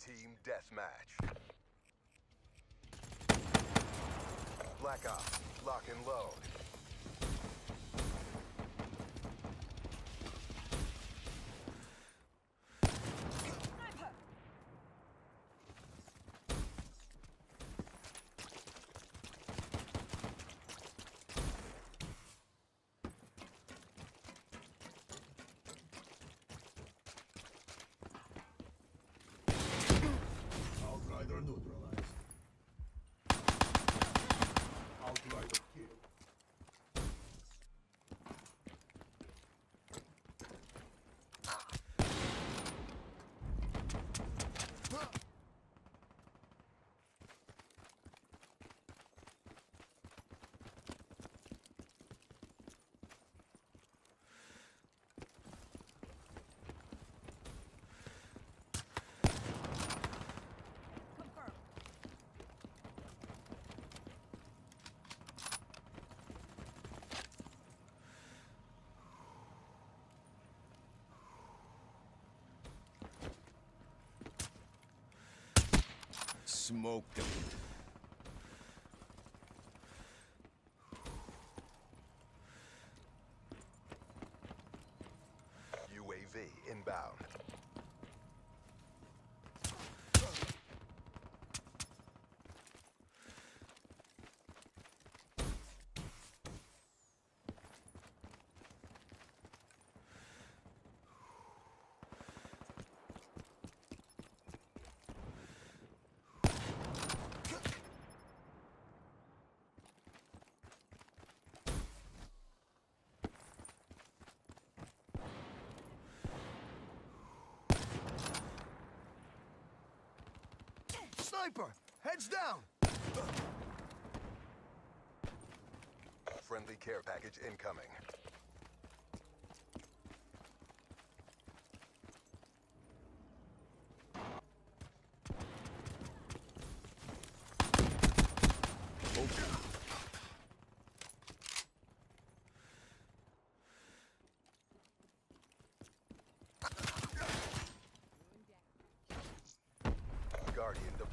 Team deathmatch. Black Ops, lock and load. Outrider neutralized. Outrider kill. Smoked them. UAV inbound. Sniper! Heads down! Friendly care package incoming.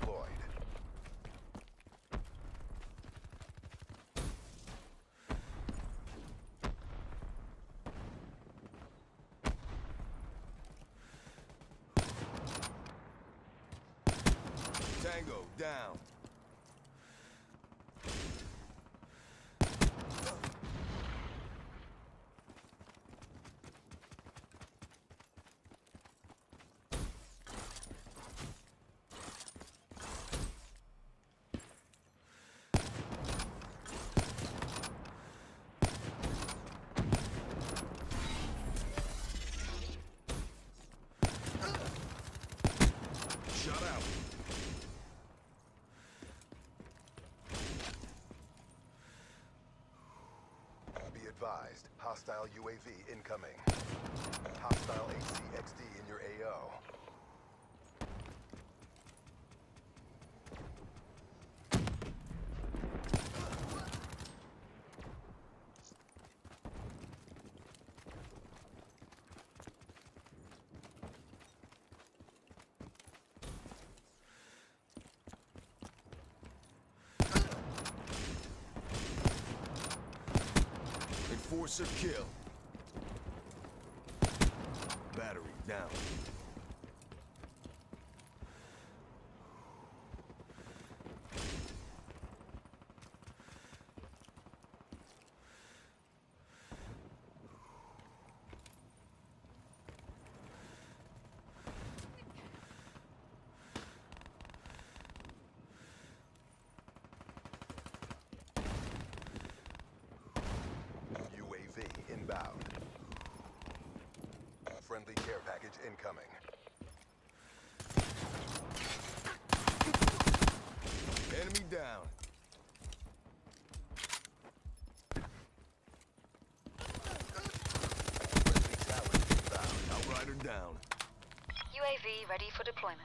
Deployed. Tango, down. Shut out. Be advised, hostile UAV incoming. Hostile HCXD in your AO. Enforcer kill. Battery down. UAV inbound. Friendly care package incoming. Enemy down. Friendly Talon inbound. Outrider down. UAV ready for deployment.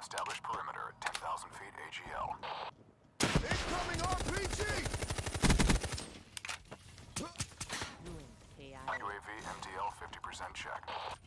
Establish perimeter at 10,000 feet AGL. Incoming RPG! Hmm, UAV MTL 50% check.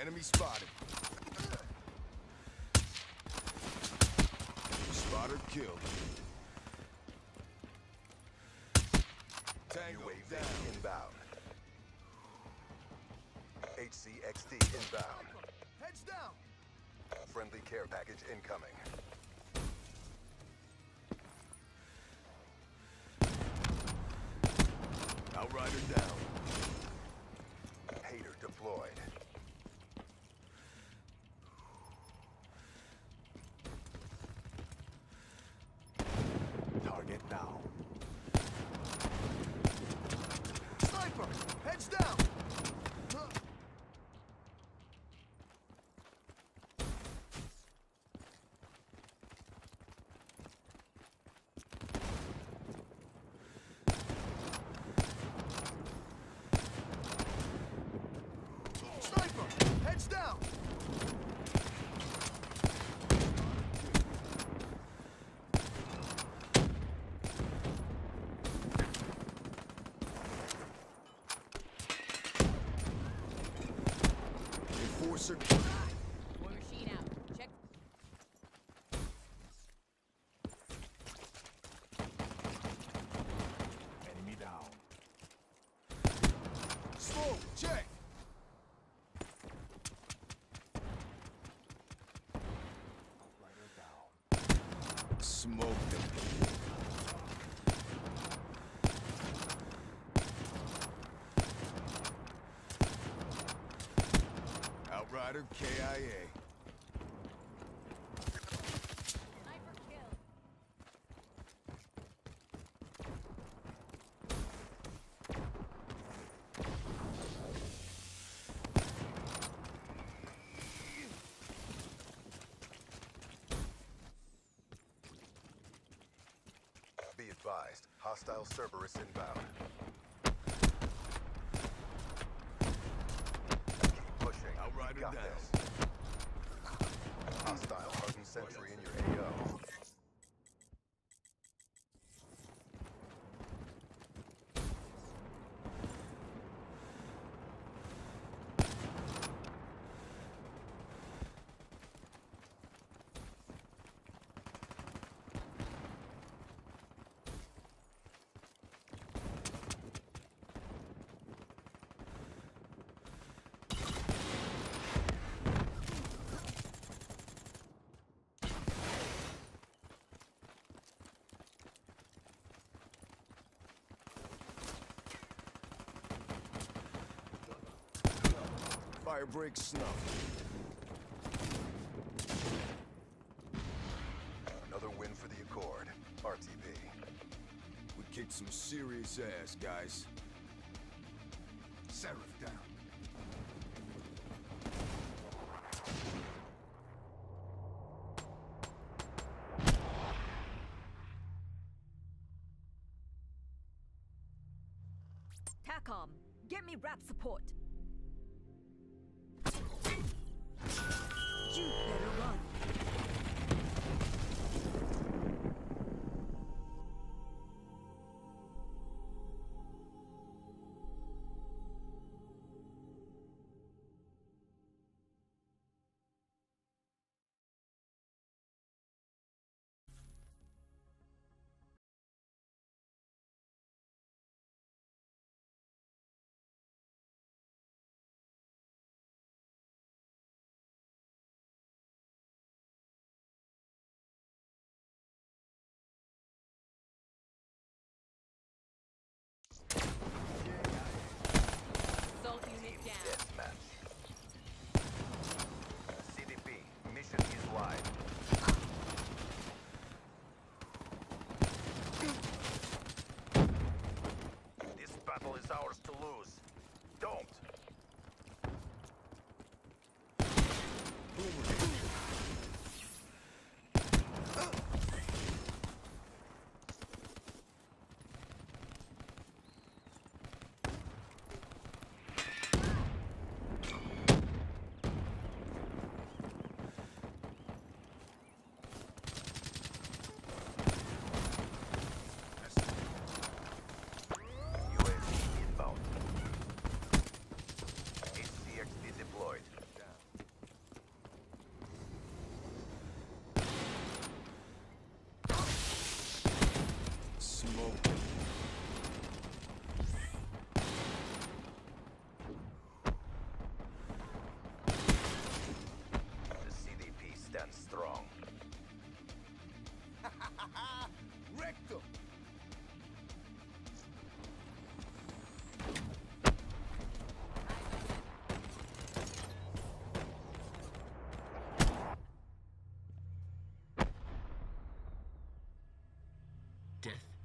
Enemy spotted. Spotter killed. Tango UAV down. inbound. HCXD inbound. Heads down. Friendly care package incoming. Outrider down. Hater deployed. Target now. Sniper! Heads down! Sniper! Heads down! Enforcer War machine out. Check. Enemy down. Smoke, check. Outrider down. Smoked him. Outrider KIA. Be advised, hostile Cerberus inbound. Got down. Hostile hardened sentry in your AO. Firebreak snuff. Another win for the Accord. RTB. We kicked some serious ass, guys. Seraph down. TACOM, get me rap support.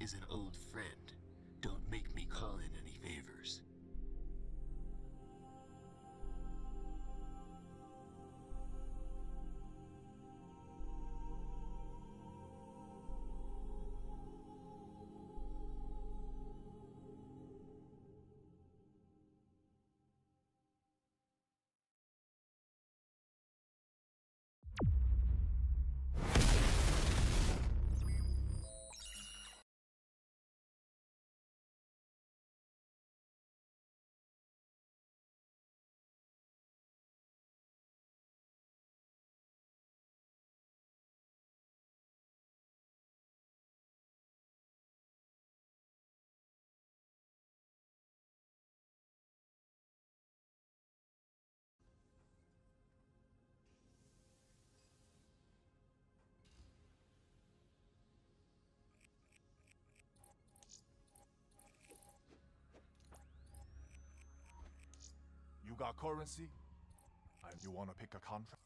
is an old friend. Got currency? And you wanna pick a contract?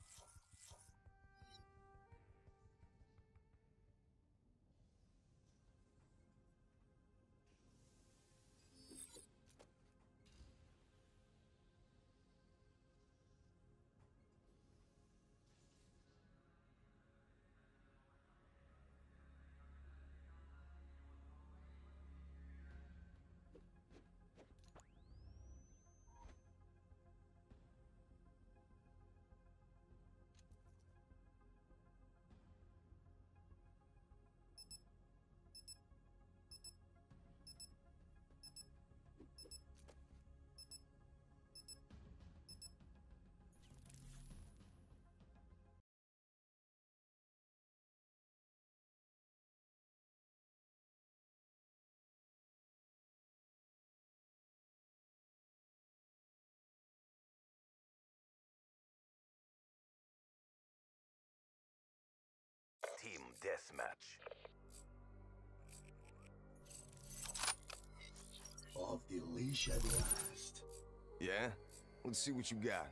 Deathmatch. Off the leash at last. Yeah? Let's see what you got.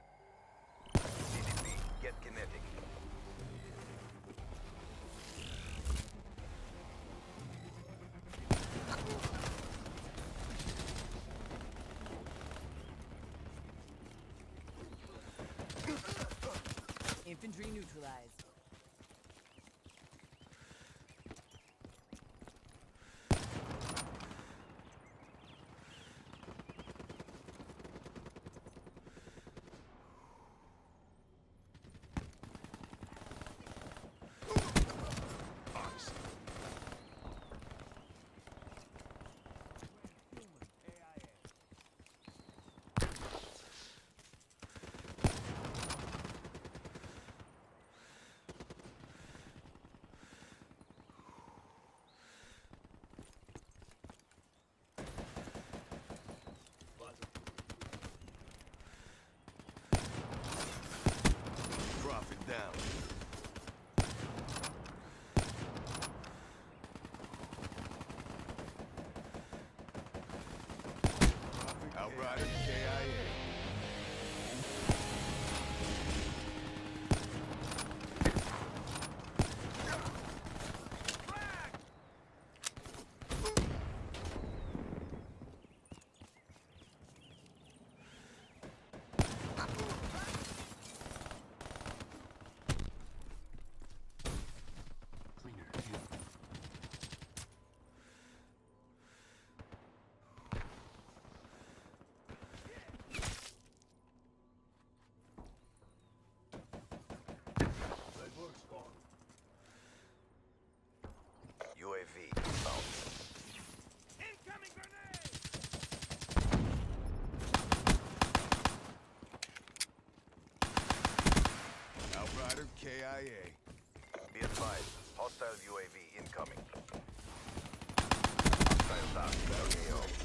CDP, get kinetic. Down. Outrider KIA. Clear, kill. UAV inbound. Outrider KIA. Be advised, hostile UAV incoming. Hostile dock,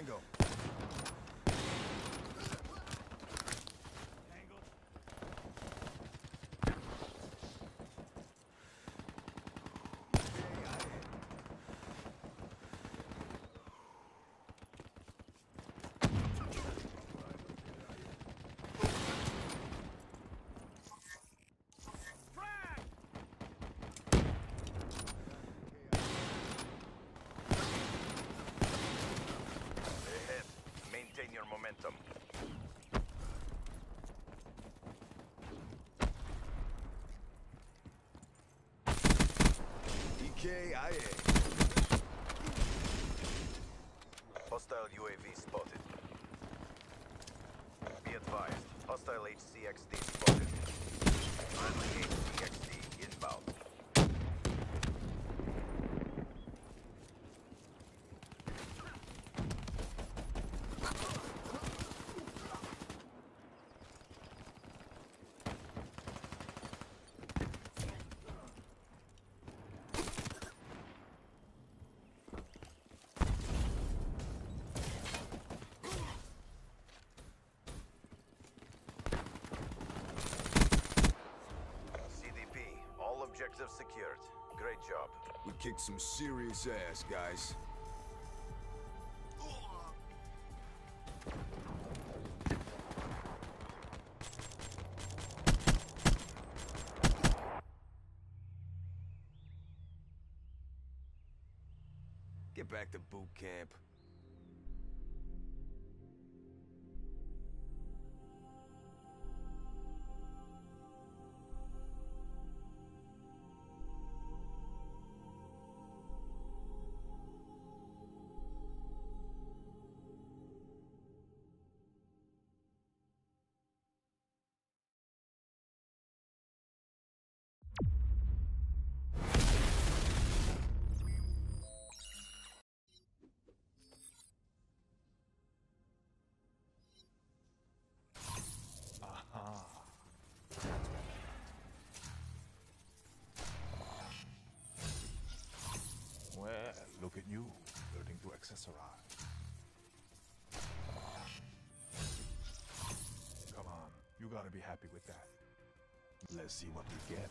Tango. EKIA. Hostile UAV spotted. Be advised. Hostile HCXD spotted. Friendly HCXD inbound. CDP. All objectives secured. Great job. We kicked some serious ass, guys. Get back to boot camp. Look at you, learning to accessorize. Come on, you gotta be happy with that. Let's see what we get.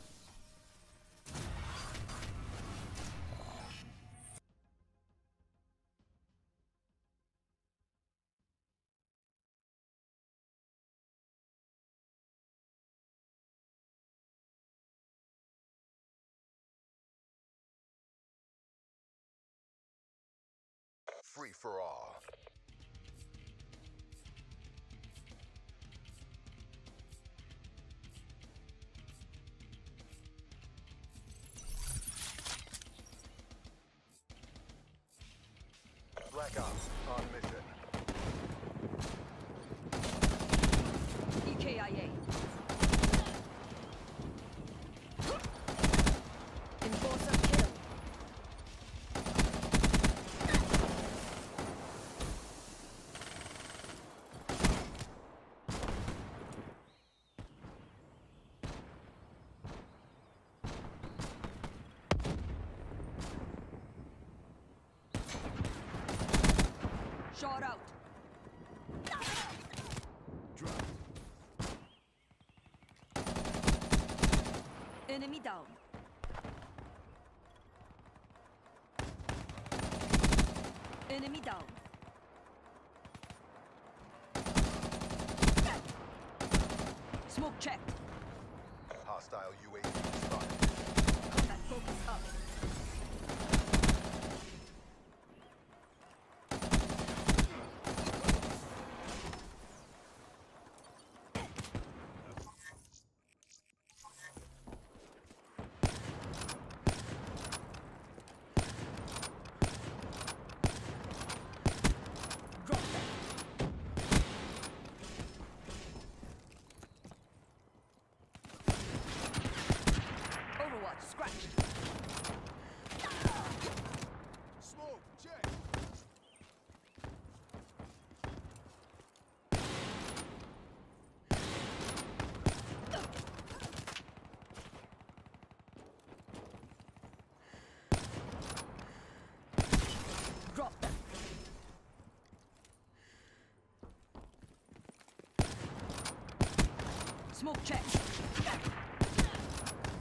Free for all. Black Ops Enemy down. Enemy down. Smoke checked. Hostile Smoke check.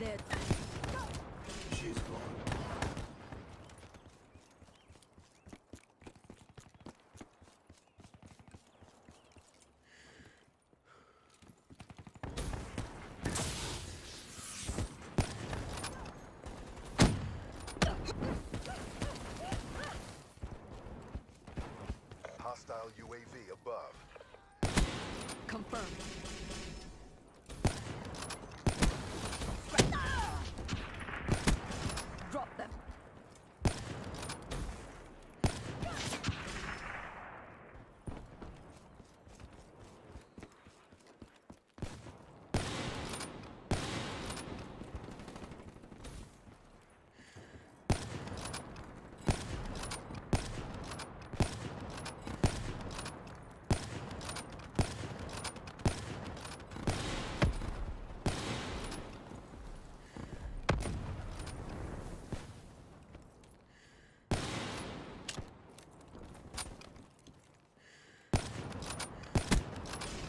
Dead. She's gone. Hostile UAV above. Confirmed. Drop them.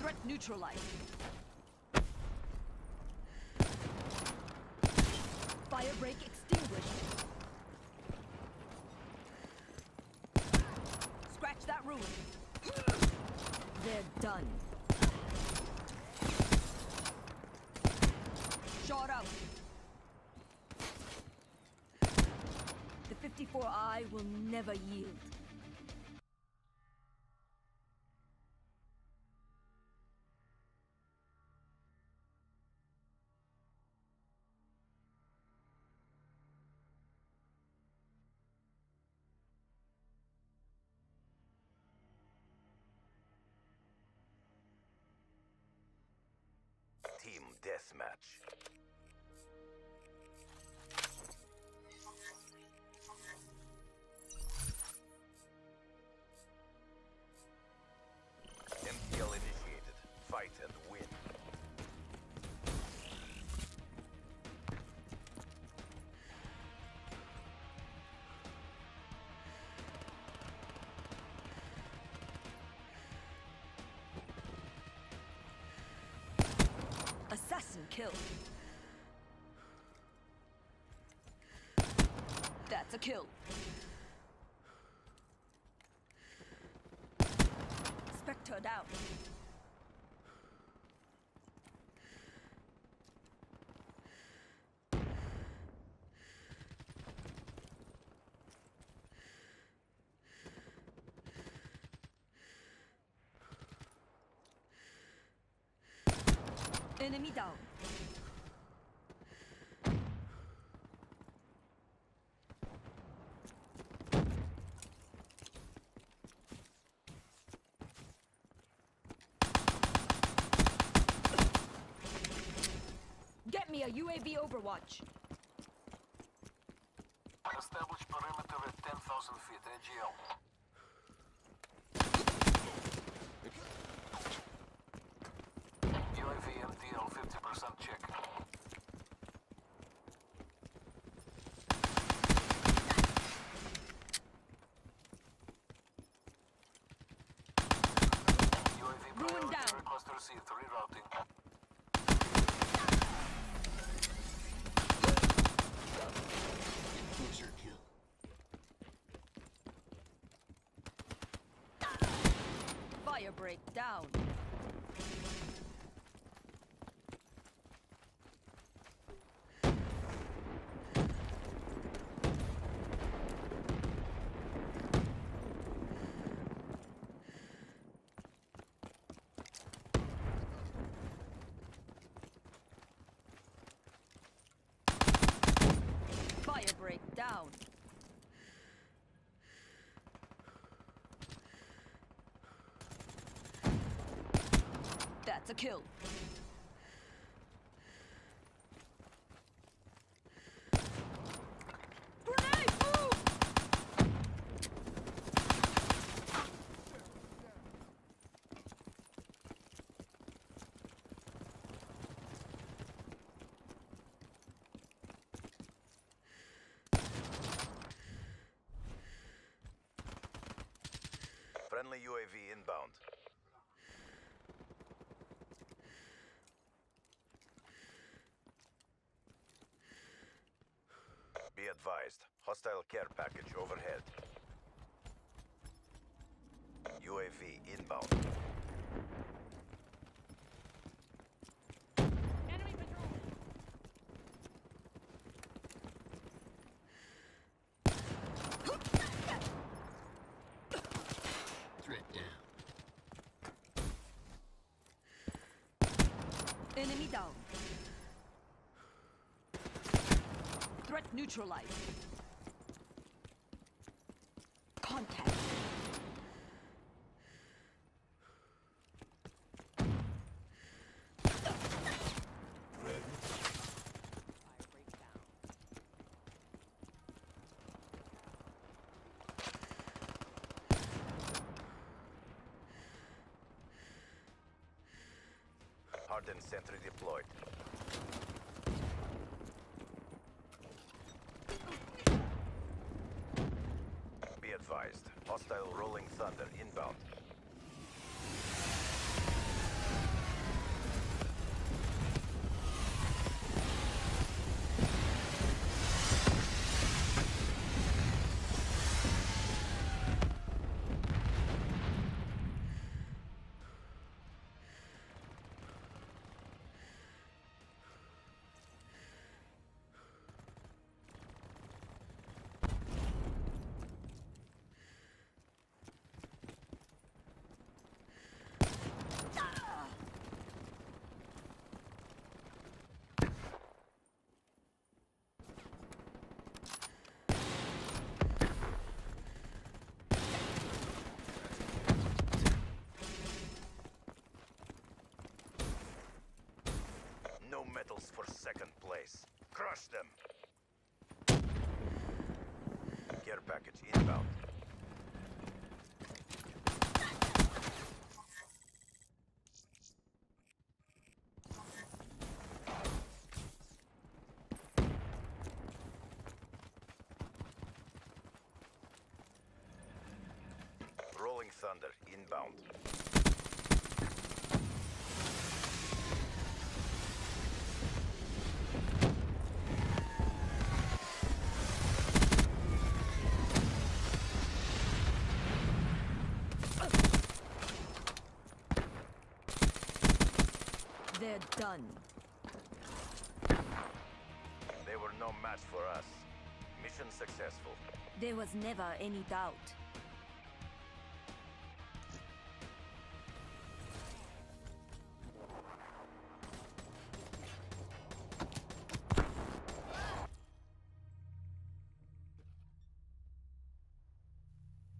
Threat neutralized. Fire extinguished. Scratch that ruin. They're done. Shot out. The 54i will never yield. Kill. That's a kill. Spectre down. Enemy down. UAV Overwatch. Establish perimeter at 10,000 feet. AGL. UAV MTL 50% check. UAV Ruin priority down. request received. Rerouting. Closer kill. Fire break down. Kill. Grenade, move! Friendly UAV inbound. Be advised, hostile care package overhead. UAV inbound. Enemy patrol. Threat down. Enemy down. Threat neutralized. Contact. Fire breaks down. Hardened sentry deployed. Be advised, hostile rolling thunder medals for second place. Crush them. Care package inbound. Rolling Thunder inbound. They're done. They were no match for us. Mission successful. There was never any doubt.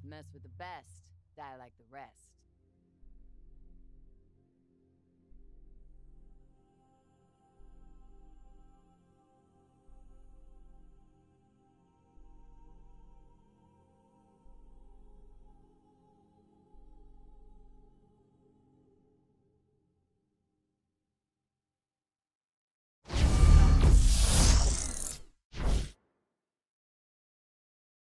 Mess with the best, die like the rest.